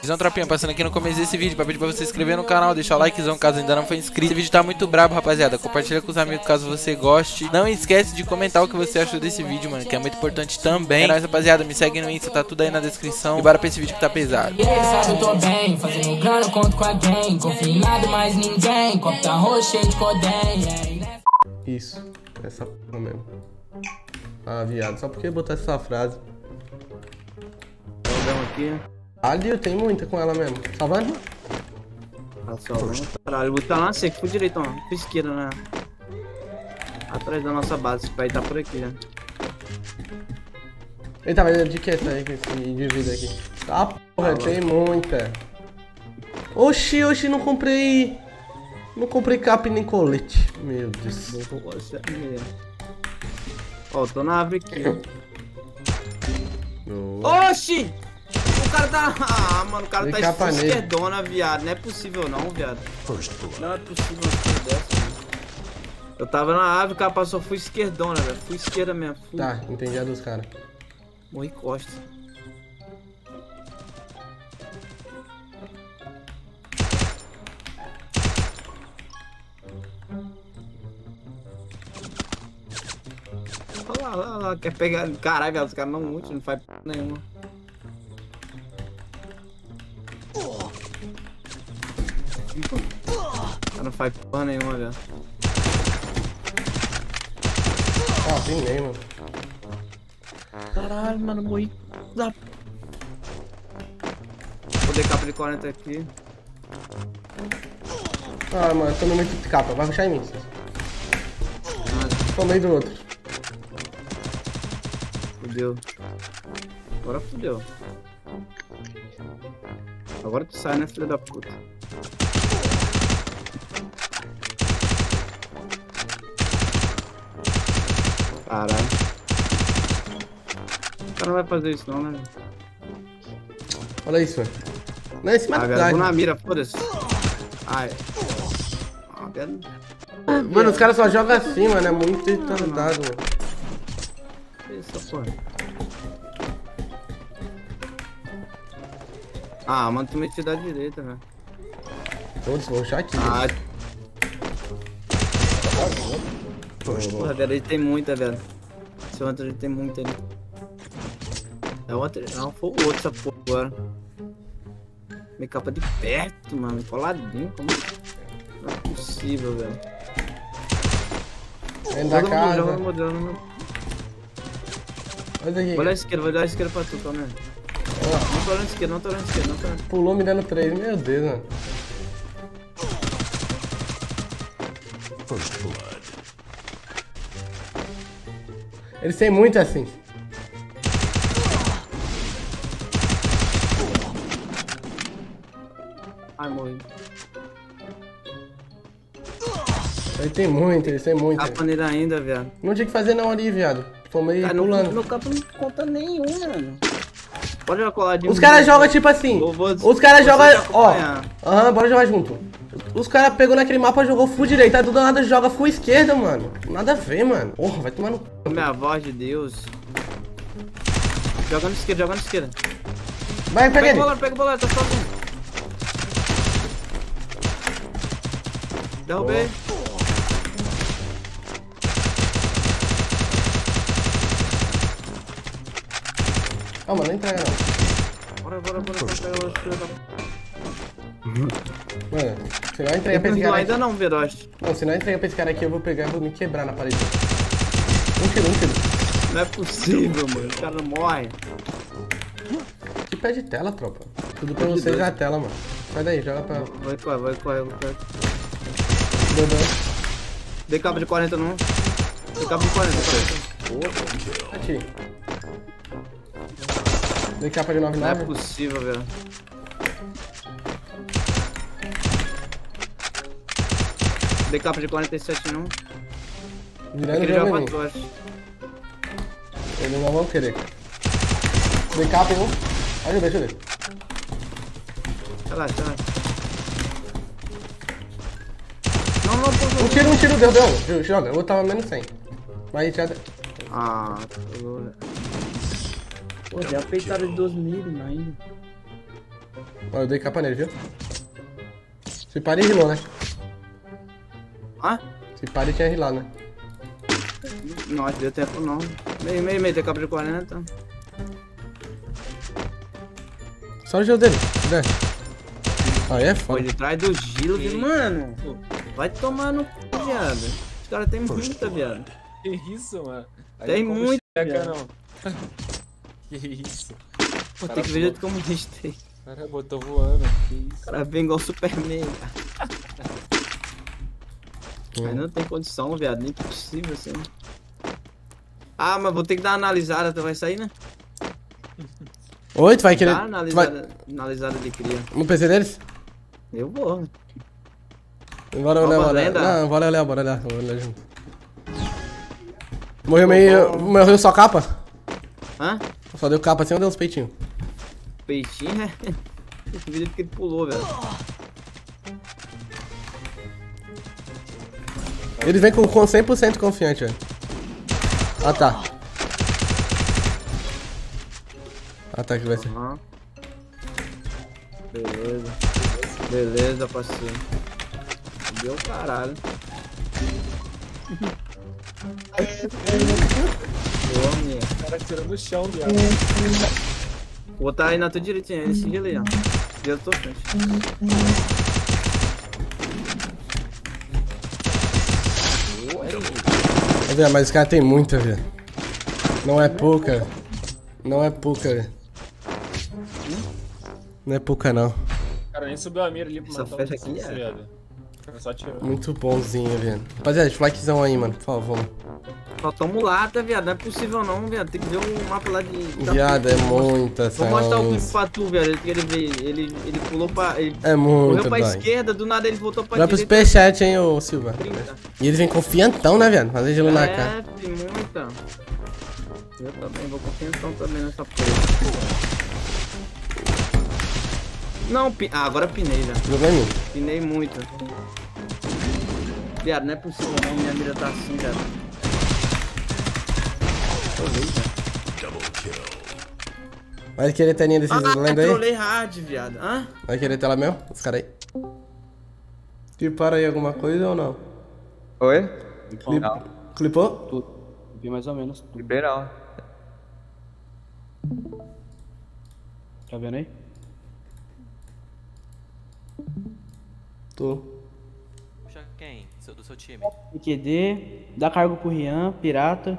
Visão Tropinha, passando aqui no começo desse vídeo pra pedir pra você se inscrever no canal, deixar o likezão caso ainda não for inscrito. Esse vídeo tá muito brabo, rapaziada. Compartilha com os amigos caso você goste. Não esquece de comentar o que você achou desse vídeo, mano, que é muito importante também. É nóis, rapaziada. Me segue no Insta, tá tudo aí na descrição. E bora pra esse vídeo que tá pesado. Sabe, eu tô bem, fazendo grana, eu conto com alguém. Confio em nada, mais ninguém. Copo tá roxo, cheio de codem. Isso, essa porra mesmo. Ah, viado, só porque botar essa frase. Jogão aqui. Ali tem muita com ela mesmo. Salvando? Passou vamos Caralho, vou botar lá seco, por direito, ó. Por esquerda, né? Atrás da nossa base, esse pai tá por aqui, né? Eita, mas de que essa aí, esse indivíduo aqui? Ah, porra, tem muita. Oxi, oxi, não comprei. Não comprei cap nem colete. Meu Deus. Ó, tô na árvore aqui. Oxi! O cara tá. Ah, mano, o cara Vem tá esquerdona, viado. Não é possível, não, viado. Não é possível uma coisa dessa, mano. Eu tava na árvore, o cara passou, fui esquerdona, velho. Fui esquerda mesmo. Fui. Tá, entendi a dos caras. Morri costa. Olha lá, olha lá, olha lá, quer pegar. Caralho, velho, os caras não multi, não faz p nenhuma. O cara não faz p nenhuma, velho. Ah, tem nem, mano. Caralho, mano, morri. Da... Vou de capa de 40 aqui. Ah, mano, tomei muito de capa. Vai ruxar em mim. Tomei do outro. Fudeu. Agora fudeu. Agora tu sai, né, filho da puta? Cara não vai fazer isso não, né? velho? Olha isso, mano. Não é esse Ah, velho, vou na mira, foda-se. Ai. Ah, velho. Mano, os caras só jogam assim, mano. É muito retardado, mano. Isso, porra. Ah, mano, tu meti da direita, velho. Todos vão ruxar aqui. Ah. Porra, velho, ele tem muita, velho. Esse outro ele tem muita ali. É outro, não, foi o outro essa porra agora. Me capa de perto, mano, coladinho, como... Não é possível, velho. Dentro da casa. joga moderno, Olha aqui. Vou a esquerda, vou olhar a esquerda pra tu, calma aí. Não tô olhando a esquerda, não tô olhando a esquerda, não tô olhando. Pulou me dando três. Meu Deus, mano. Eles têm muito assim. Ai, morri. Eles têm muito, eles têm muito. Capa nele ainda, velho. Não tinha que fazer não ali, viado. Tomei Cara, pulando. meu capa não conta nenhum, mano. Pode jogar coladinho. Os caras jogam tipo assim. Vou- Os caras jogam. Ó. Aham, bora jogar junto. Os caras pegou naquele mapa jogou full direita. Do nada joga full esquerda, mano. Nada a ver, mano. Porra, vai tomar no. c****. Minha voz de Deus. Jogando esquerda, jogando esquerda. Vai, pega Pega o ele. bolão, pega o bolão, tá sozinho. Derrubei. Calma, não entrega não. Bora, bora, bora, bora. Mano, se não entrega pra esse cara ainda aqui. não, Veloz. Não, se não entrega pra esse cara aqui, eu vou pegar e vou me quebrar na parede. Um tiro, um tiro. Não é possível, mano. O cara não morre. Que pé de tela, tropa. Tudo pra vocês na tela, mano. Sai daí, joga pra. Vai correr, vai correr, vai correr. Dodô. Dei cabo de 40 não. Dei cabo de 40, 40. Atire. Dei capa de Não é 99. possível, velho. Dei capa de 47 não. Virando Ele joga pra trás. Eles não vão querer. Dei capa em um. Ajuda, ajuda. Relaxa, relaxa. Um tiro, um tiro, deu, deu. Joga, eu tava menos 100. Vai, já. Ah, tô... Pô, já peitaram de 2 mil ainda. Ó, eu dei capa nele, viu? Se pare rilou, né? Ah? Se pare tinha rilado, né? Que deu tempo não. Meio, meio, meio, tem capa de 40. Só o gelo dele. Né? Aí é Foi foda. de trás do gelo, viu? mano. Vai tomar no c, viado. Os caras tem muita, viado. Que isso, mano? Aí Tem muito, checa, viado. não. que isso? Pô, Cara, tem que ver o jeito como a gente tem. O cara botou voando. Que isso? O cara vem igual Superman. Aí não tem condição, viado. Nem possível assim. Ah, mas vou ter que dar uma analisada. Tu vai sair, né? Oi, tu vai querer. Dá Tu vai... analisada, analisada de cria. No PC deles? Eu vou. Bora olhar, bora. Não, bora olhar, bora olhar. Bora olhar junto. Morreu meio. Morreu só capa? Hã? Só deu capa assim ou deu uns peitinhos? Peitinho. Esse vídeo que ele pulou, velho. Eles vêm com, com 100% confiante, velho. Ah tá. Ah tá, que vai ser. Aham. Beleza. Beleza, parceiro. Deu caralho. Boa, minha. O cara tirando no chão, viado. Vou botar aí na tua direitinha, esse gelo aí, ó. Gelo tô frente. Mas esse cara tem muita, velho. Não é pouca. Não é pouca, velho. Não é pouca, não. O cara nem subiu a mira ali pra Essa matar o aqui é-. O só. Muito bonzinho, velho. Rapaziada, likezão aí, mano. Por favor. Só toma lata, viado. Não é possível não, viado. Tem que ver o mapa lá de. Viado, é muita Vou mostrar o clipe pra tu, velho. Ele, ele, ele, ele pulou pra. Ele É correu muito, pra dói. esquerda, do nada ele voltou pra Vai pro direita. superchat, hein, ô Silva. 30. E eles vêm confiantão, né, velho? Fazer gelo na cara. É, muita. Eu também vou confiantão também nessa porra. Não, pi... ah, agora pinei já. Jogou em mim. Pinei muito. Viado, não é possível não, minha mira tá assim, viado. Vai querer telinha desses Ah, lenda aí? trolei hard, viado. Hã? Vai querer tela meu? Os caras aí. Cliparam aí alguma coisa ou não? Oi? Clip... Clipou? Tudo. Vi mais ou menos. Liberal. Tá vendo aí? Tô. Puxa quem? Seu, do seu time. PQD, dá cargo pro Rian, Pirata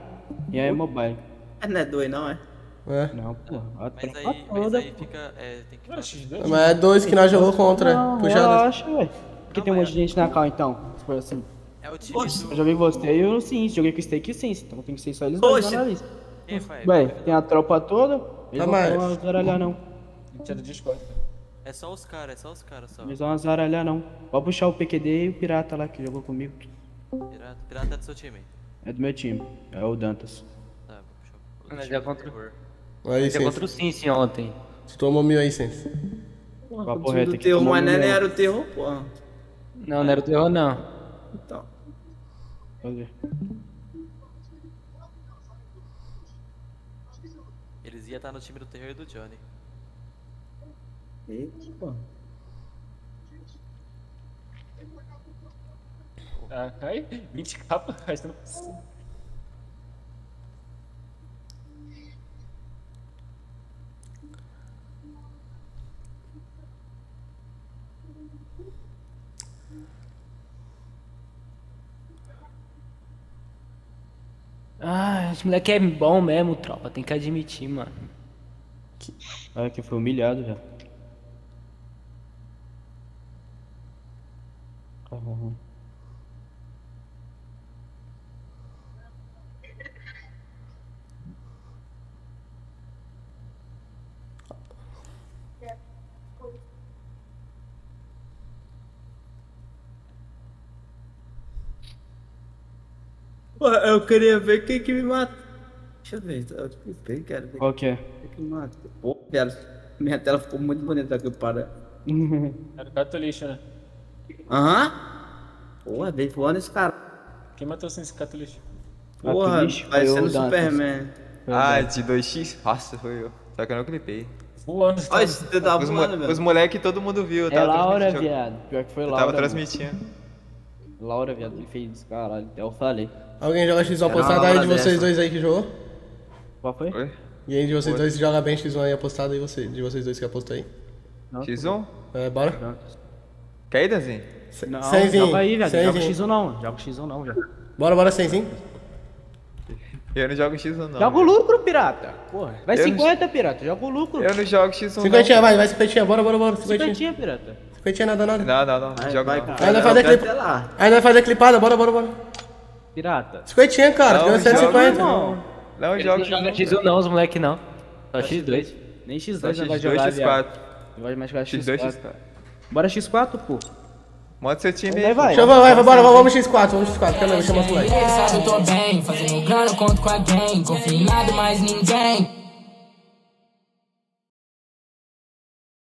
e aí Mobile. É, não é dois, não, é? É. Não, pô. Mas aí, mas toda, aí pô. fica. É, tem que. X2? Mas é dois que nós jogou contra. Não, Puxado. relaxa, ué. Porque tem um monte de gente na cal, então. Se for assim. É o time Oxe. Eu do. joguei você e o Sims, joguei com o Steak e o Sims, então tem que ser só eles dois na lista. Ué, tem a tropa toda, eles Tá, não vão azaralhar não. Tira do Discord. É só os caras, é só os caras só. Eles vão azaralhar não. Pode puxar o PQD e o Pirata lá que jogou comigo. Pirata, pirata é do seu time. É do meu time, é o Dantas. Tá, vou puxar o- Mas é contra-. Aí, o Cincy ontem. Tu tomou mil aí, Sense. Papo O reto do aqui, terror, mas não era o terror, porra. Não, não era o terror, não. Então. Ver. Eles iam estar no time do terror e do Johnny. Eita. Ah, aí, 20 capas, arrastando pra cima. Ah, esse moleque é bom mesmo, tropa. Tem que admitir, mano. Olha que foi humilhado já. Pô, eu queria ver quem que me mata. Deixa eu ver, eu clipei, quero ver Qual que é? quem que me mata. Pô, viado, minha tela ficou muito bonita aqui, para. Era o gato lixo, né? Aham. Porra, veio voando esse cara. Quem matou sem esse lixo? Porra, Atulish vai ser o no. Superman. Ah, de 2x? Nossa, foi eu. Só que eu não clipei. Voando. Olha, dedo tá Os, mo voando, os velho. moleque, todo mundo viu. eu É tava Laura, viado. Pior que foi Eu Laura. tava mano. transmitindo. Laura, viado. Ele fez caralho. Até eu falei. Alguém joga X1 Era apostado aí de vocês dessa. dois aí que jogou? Qual foi? Oi? E aí de vocês dois joga bem X1 aí apostado aí você, de vocês dois que apostou aí. X1? É, bora? Quer ir, Danzinho? Não, Cenzinho, joga aí, viado. Joga cenzinho. X1 não. Joga X1 não, viado. Bora, bora, Senzinho. Eu não jogo X1 não. Joga o lucro, pirata. Porra. Vai Eu não- 50, pirata. Joga o lucro. Eu não jogo X1 Cinquentinha, vai, vai, cinquentinha, bora, bora, bora, cinquentinha. Cinquentinha, pirata. Cinquentinha nada, nada. não. Não, não, não. Não Vai, jogo vai, não. cara. Aí quero clip- até lá. Aí nós faz a clipada, bora, bora, bora. Pirata. Cinquentinha, cara, Não, ganhou joga 150. não. Não não joga X1. X1 não, os moleque não. Só X2. Nem X2 Só não vai X2, jogar, viado. X4. Não vai mais jogar X2, X4. X4. Bora X4, pô. Monta seu time Vai, aí. vai. Deixa eu, vai, vai, bora, vamos X4, vamos X4, calma aí, chama os moleques. Ele sabe eu tô bem, fazendo grana, conto com a gang. Confio em nada, mais ninguém.